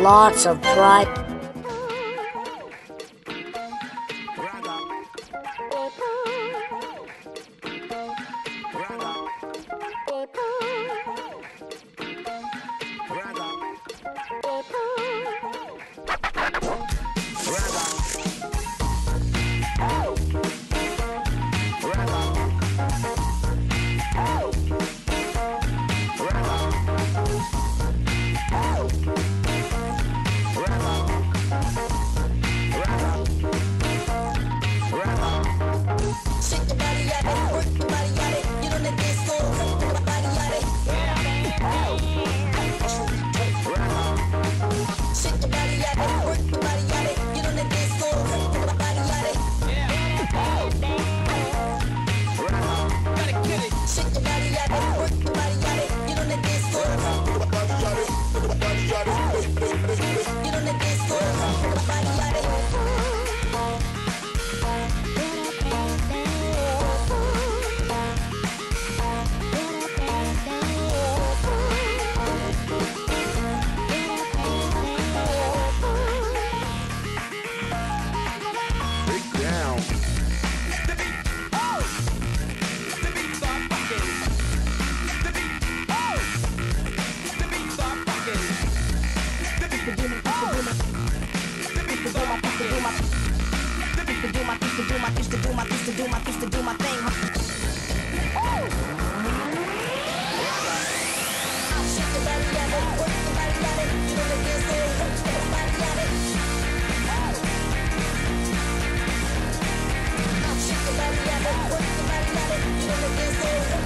lots of pride. my things to do my things to do my things to do my things to do my thing. I'll body body you know the. I'll body body you know